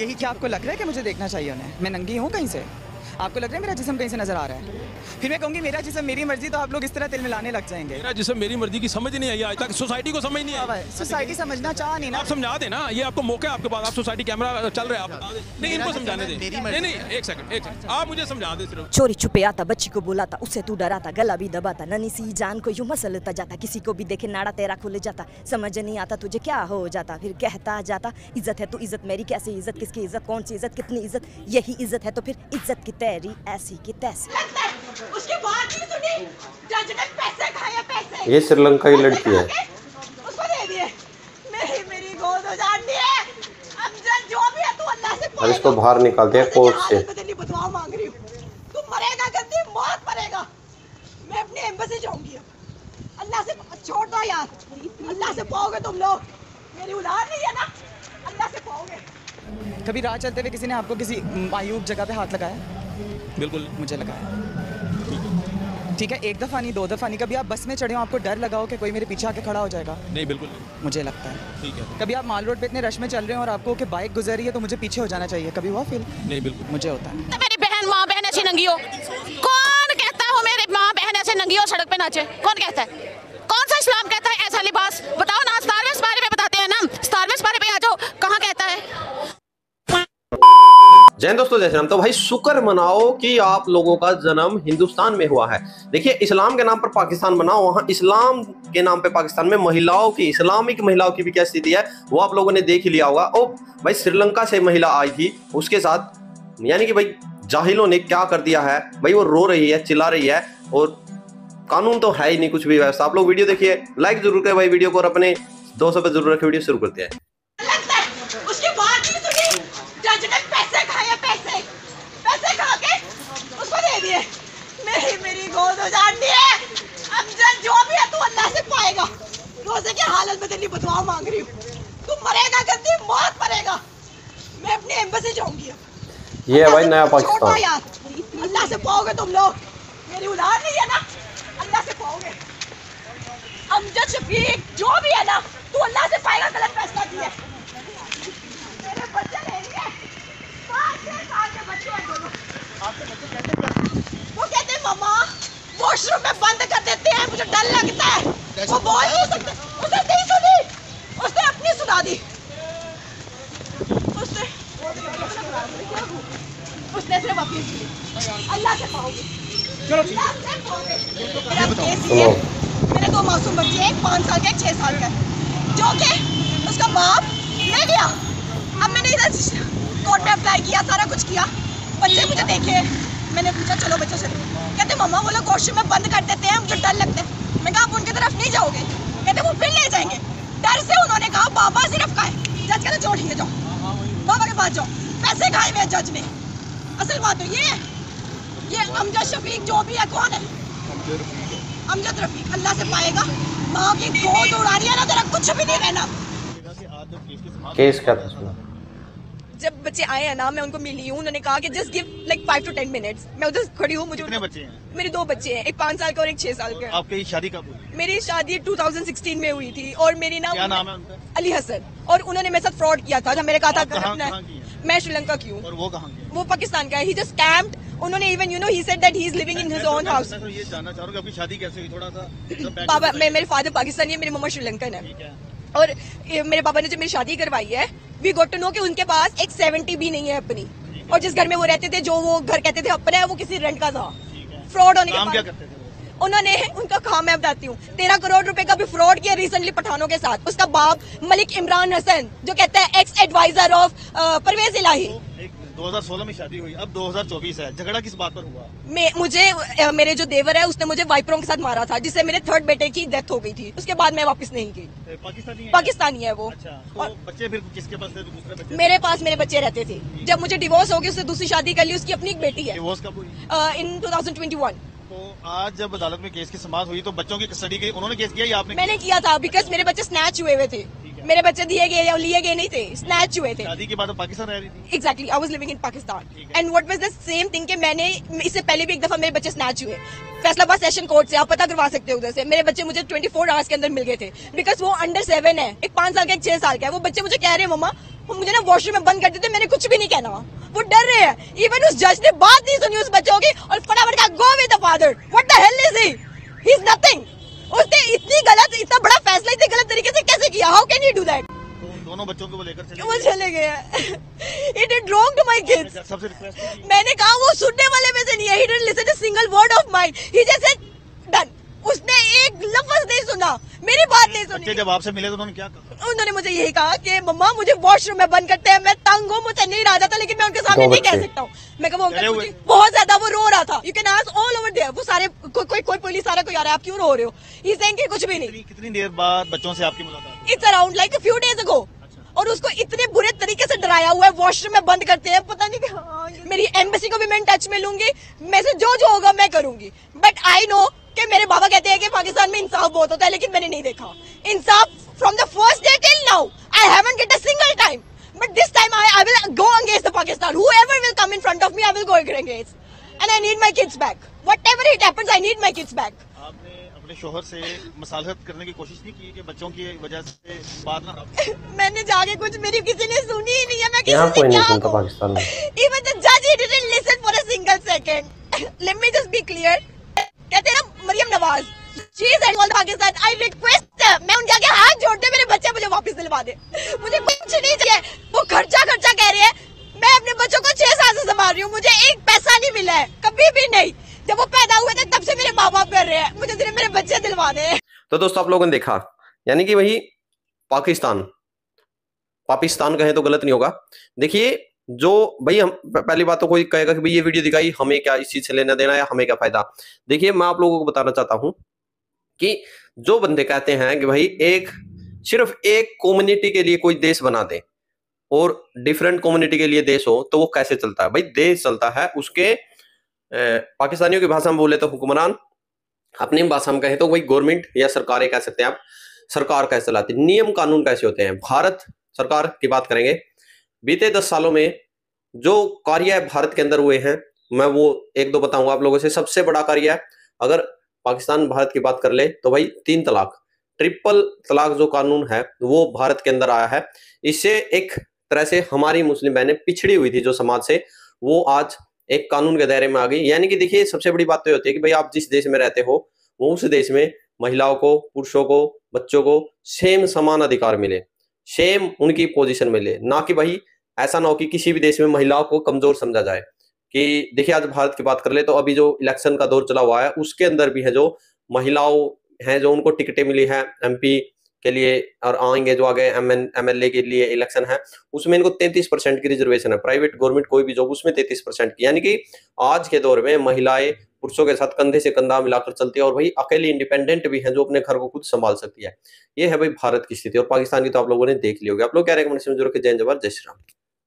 यही क्या आपको लग रहा है कि मुझे देखना चाहिए उन्हें? मैं नंगी हूँ कहीं से? आपको लग रहा है मेरा जिसम कहीं से नज़र आ रहा है? फिर मैं कहूँगी मेरा जिसम मेरी मर्ज़ी तो आप लोग इस तरह तिल मिलाने लग जाएँगे। मेरा जिसम मेरी मर्ज़ी की समझ नहीं आई आज तक। सोसाइटी को समझ नहीं आई। सोसाइटी समझना चाह नहीं ना। आप समझा देना ये आपको मौका है आपके पास। आप सोसाइटी कैमरा चल रहा है आप नहीं इनको समझाने दें। नहीं नहीं एक सेकंड एक सेकंड आप मुझे समझा दें सिर्फ़। चोरी छुपे आता बच्ची को बुलाता उससे तू डराता गला भी दबाता ननी सी जान को यूँ मसलता जाता किसी को भी देखे नाड़ा तेरा खुल जाता। समझ नहीं आता तुझे क्या हो जाता फिर कहता जाता इज़्ज़त है तो इज़्ज़त मेरी कैसी इज़्ज़त किसकी इज़्ज़त कौन सी इज़्ज़त कितनी इज़्ज़त यही इज़्ज़त है तो फिर इज़्ज़त की तेरी ऐसी की तैसी। उसकी बात नहीं सुनी जज ने पैसे खाए पैसे। ये श्रीलंका की लड़की है। उसको दे दिए। मेरी मेरी गोद उजाड़नी है। अब जज जो भी है तू अल्लाह से अब इसको बाहर निकालते हैं कोर्ट से। बदली बदवा मांग रही हूँ। तू मरेगा गंदी मौत मरेगा। मैं अपनी एम्बेसी जाऊँगी अब। अल्लाह से छोड़ दो यार। अल्लाह से पाओगे तुम लोग। मेरी उधार नहीं है ना। अल्लाह से पाओगे। कभी राह चलते हुए किसी ने आपको किसी मायूब जगह पे हाथ लगाया? बिल्कुल। मुझे लगाया ठीक है। एक दफ़ा नहीं दो दफ़ा नहीं। कभी आप बस में चढ़े हो आपको डर लगा हो कि कोई मेरे पीछे आके खड़ा हो जाएगा? नहीं बिल्कुल। नहीं मुझे लगता है। ठीक है। कभी आप माल रोड पे इतने रश में चल रहे हो और आपको कि बाइक गुजर रही है तो मुझे पीछे हो जाना चाहिए। कभी हुआ फील नहीं बिल्कुल। मुझे होता है। मेरी बहन माँ बहन ऐसी नंगी हो। कौन कहता है मेरी माँ बहन ऐसे नंगी हो सड़क पे नाचे? कौन कहता है? कौन सा इस्लाम कहता है ऐसा लिबास? बताओ हैं ना जय दोस्तों, जय श्री तो भाई, शुक्र मनाओ कि आप लोगों का जन्म हिंदुस्तान में हुआ है। देखिए, इस्लाम के नाम पर पाकिस्तान बनाओ वहाँ इस्लाम के नाम पे पाकिस्तान में महिलाओं की, इस्लामिक महिलाओं की भी क्या स्थिति है, वो आप लोगों ने देख ही लिया होगा। ओ भाई, श्रीलंका से महिला आई थी, उसके साथ, यानी कि भाई, जाहिलों ने क्या कर दिया है, भाई, वो रो रही है, चिल्ला रही है, और कानून तो है ही नहीं कुछ भी व्यवस्था आप लोग वीडियो देखिए लाइक ज़रूर करें भाई वीडियो को, और अपने दोस्तों पर ज़रूर रखें, वीडियो शुरू करते हैं लगता है उसकी बात नहीं सुनी जज ने पैसे खाए पैसे पैसे खा के उसको दे दिए मेरी मेरी गोद उजाड़नी है अब जज जो भी है तू अल्लाह से पाएगा रोज़े की हालत में तेरी बदुआ मांग रही हूँ। तू मरेगा गंदी मौत मरेगा। मैं अपनी एम्बेसी जाऊँगी अब। ये है भाई नया पाकिस्तान। यार। अल्लाह से पाओगे तुम लोग? मेरी उधार नहीं है ना? अल्लाह से पाओगे। अमजद शफीक जो भी है ना तू अल्लाह से पाएगा गलत फैसला किया मेरे बच्चे ले लिए पाँच छह साल के बच्चे हैं दोनों। वो कहते हैं मम्मा वॉशरूम में बंद कर देते हैं मुझे डर लगता है। वो बोल नहीं सकते उसने नहीं सुनी। उसने अपनी सुना दी। उसने उसने सिर्फ़ अपनी सुनी। अल्लाह से पाओगे अल्लाह से पाओगे मेरा है, दो मासूम बच्चे एक पाँच साल का एक छः साल का। जो कि उसका बाप ले गया। अब मैंने इधर कोर्ट में अप्लाई किया सारा कुछ किया। बच्चे मुझे देखे। मैंने पूछा चलो बच्चों से कहते मम्मा वो लोग वॉशरूम में बंद कर देते हैं मुझे डर लगता है मैं कहा आप उनकी तरफ़ नहीं जाओगे? कहते वो फिर ले जाएँगे। डर से उन्होंने कहा बाबा सिर्फ़ खाए। जज कहते छोड़ ठीक जाओ। बाबा के पास जाओ। पैसे खाए हुए जज ने असल बात तो ये है। ये अमजद शफीक जो भी है कौन है? अमजद रफीक अल्लाह से पाएगा। माँ की गोद उड़ानी है ना तेरा कुछ भी नहीं रहना। केस क्या था सुना जब बच्चे आए हैं ना मैं उनको मिली हूँ उन्होंने कहा कि just give like five to ten minutes मैं उधर खड़ी हूँ मुझे कितने बच्चे हैं? मेरे दो बच्चे हैं एक पाँच साल का और एक छह साल का आपकी शादी कब हुई? मेरी शादी 2016 में हुई थी और मेरी ना क्या नाम है उनका? अली हसन। और उन्होंने मेरे साथ फ्रॉड किया था जब मेरे कहा था अपना-? मैं श्रीलंका की हूँ। वो कहाँ वो पाकिस्तान का है। ही जस्ट कैम्प्ड उन्होंने even you know he said that he is living in his own house ये जानना चाह रहा हूँ कि आपकी शादी कैसे हुई? थोड़ा सा पापा मेरे फादर पाकिस्तानी है मेरी मम्मा श्रीलंकन है। और मेरे पापा ने जब मेरी शादी करवाई है वी गोट टू नो कि उनके पास एक सेवेंटी भी नहीं है अपनी। और जिस घर में वो रहते थे जो वो घर कहते थे अपना है वो किसी रेंट का था। फ्रॉड होने काम के क्या बाद करते थे उन्होंने उनका काम मैं बताती हूँ। तेरह करोड़ रुपए का भी फ्रॉड किया रिसेंटली पठानों के साथ। उसका बाप मलिक इमरान हसन जो कहता है ex adviser of Pervez Elahi. तो 2016 में शादी हुई अब 2024 है। झगड़ा किस बात पर हुआ? मैं मुझे मेरे जो देवर है उसने मुझे वाइपरों के साथ मारा था जिससे मेरे थर्ड बेटे की डेथ हो गई थी। उसके बाद मैं वापस नहीं गई। पाकिस्तानी है? पाकिस्तानी है वो। अच्छा तो और बच्चे फिर किसके पास थे? दूसरे बच्चे? मेरे पास मेरे बच्चे रहते थे। जब मुझे डिवोर्स हो गया उससे दूसरी शादी कर ली उसकी अपनी एक बेटी है। डिवोर्स कब हुई? इन 2021 तो आज जब अदालत में केस की समाप्त हुई तो बच्चों की कस्टडी की उन्होंने केस किया या आपने मैंने किया? था बिकॉज़ मेरे बच्चे स्नैच हुए हुए थे। मेरे बच्चे दिए गए या लिए गए नहीं थे स्नैच हुए थे। शादी के बाद पाकिस्तान रह रही थी? Exactly I was living in Pakistan and what was the same thing कि मैंने इससे पहले भी एक दफ़ा मेरे बच्चे स्नैच हुए। फैसलाबाद सेशन कोर्ट से आप पता करवा सकते हो उधर से। मेरे बच्चे मुझे 24 फोर आवर्स के अंदर मिल गए थे। बिकॉज़ वो अंडर सेवन है। एक पाँच साल का एक छह साल का है। वो बच्चे मुझे कह रहे हैं मम्मा वो मुझे ना वॉशरूम में बंद कर देते मैंने कुछ भी नहीं कहना। वो डर रहे हैं। इवन उस जज ने बात नहीं सुनी उस बच्चों की और फटाफट का go with the father what the hell is he he is nothing उसने इतनी गलत इतना बड़ा फैसला इतनी गलत तरीके से कैसे किया how can you do that दोनों बच्चों को लेकर चले वो चले गए। It is wrong to my kids सबसे मैंने कहा वो सुनने वाले में से नहीं है। He didn't listen a single word of mind he just said done उसने एक लफ्ज नहीं सुना। मेरी बात नहीं बच्चे सुनी जब आपसे मिले तो उन्होंने क्या कहा? उन्होंने मुझे यही कहा कि मम्मा मुझे वॉशरूम में बंद करते हैं। मैं तंग हूँ मुझे नहीं रहा जाता लेकिन मैं उनके सामने नहीं कह सकता हूँ। मैं कहूँ बहुत ज़्यादा वो रो रहा था। You can as all over there वो सारे कोई कोई कोई पुलिस सारा कोई आ रहा है। आप क्यों रो रहे हो? इस कुछ भी नहीं। कितनी कितनी देर बाद बच्चों से आपकी मुलाकात it's around like few days ago और उसको इतने बुरे तरीके से डराया हुआ है वॉशरूम में बंद करते हैं, पता नहीं क्या मेरी एम्बेसी को भी मैं टच में लूँगी, मैं से जो जो होगा मैं करूँगी। बट आई नो कि मेरे बाबा कहते हैं कि पाकिस्तान में इंसाफ बहुत होता है, लेकिन मैंने नहीं देखा। इंसाफ from the first day till now I haven't get a single time but this time I I will go against the Pakistan whoever will come in front of me, i will go against. And i need my kids back. Whatever it happens, i need my back. आपने अपने शोहर से मसालहत करने की कोशिश नहीं की कि बच्चों की वजह से बात ना मैंने जाके कुछ मेरी किसी ने सुनी ही नहीं है। मैं किसी कोई से नहीं क्या सुनता पाकिस्तान में। Even the judge he didn't listen for a single second. Let me just be clear. कहते हैं मरियम नवाज़ is all Pakistan. I request her. मैं उनके आगे हाथ जोड़ते मेरे बच्चे मुझे वापस दिलवा दे। मुझे कुछ नहीं चाहिए। वो खर्चा खर्चा कह रही है। मैं अपने बच्चों को छह साल से संभाल रही हूँ। मुझे एक पैसा नहीं मिला है। कभी भी नहीं। जब वो पैदा हुए थे, तब से मेरे माँ बाप कर रहे हैं। मुझे सिर्फ़ मेरे बच्चे दिलवा दे। तो दोस्तों, आप लोगों ने देखा, यानी कि वही पाकिस्तान। पाकिस्तान कहें तो गलत नहीं होगा। देखिए, जो भाई हम पहली बात तो कोई कहेगा कि भाई ये वीडियो दिखाई, हमें क्या इस चीज़ से लेना देना या हमें क्या फ़ायदा? देखिए, मैं आप लोगों को बताना चाहता हूँ कि जो बंदे कहते हैं कि भाई एक, सिर्फ़ एक कम्युनिटी के लिए कोई देश बना दे, और डिफरेंट कम्युनिटी के लिए देश हो तो वो कैसे चलता है? भाई देश चलता है, उसके पाकिस्तानियों की भाषा में बोले तो हुक्मरान, अपनी भाषा में कहे तो वही गवर्नमेंट या सरकारें कह सकते हैं आप। सरकार कैसे चलाती नियम कानून कैसे होते हैं? भारत सरकार की बात करेंगे। बीते दस सालों में जो कार्य भारत के अंदर हुए हैं, मैं वो एक दो बताऊँगा आप लोगों से। सबसे बड़ा कार्य अगर पाकिस्तान भारत की बात कर ले तो भाई तीन तलाक, ट्रिपल तलाक जो कानून है, वो भारत के अंदर आया है। इससे एक तरह से हमारी मुस्लिम बहनें पिछड़ी हुई थी जो समाज से, वो आज एक कानून के दायरे में आ गई। यानी कि देखिए, सबसे बड़ी बात तो ये होती है कि भाई आप जिस देश में रहते हो वो उस देश में महिलाओं को, पुरुषों को, बच्चों को सेम समान अधिकार मिले सेम उनकी पोजीशन मिले। ना कि भाई ऐसा ना हो कि किसी भी देश में महिलाओं को कमज़ोर समझा जाए कि देखिए, आज भारत की बात कर ले तो अभी जो इलेक्शन का दौर चला हुआ है, उसके अंदर भी है जो महिलाओं हैं, जो उनको टिकटें मिली है एमपी के लिए और आएँगे जो आगे एम एमएलए के लिए इलेक्शन है, उसमें इनको 33 परसेंट की रिजर्वेशन है। प्राइवेट गवर्नमेंट कोई भी जॉब उसमें 33 परसेंट की। यानी कि आज के दौर में महिलाएँ पुरुषों के साथ कंधे से कंधा मिलाकर चलती है और भाई अकेली इंडिपेंडेंट भी है जो अपने घर को खुद संभाल सकती है। ये है भाई भारत की स्थिति और पाकिस्तान की तो आप लोगों ने देख ली होगी। आप लोग क्या रेकमेंडेशन रखे जय जवाहर जय श्री राम।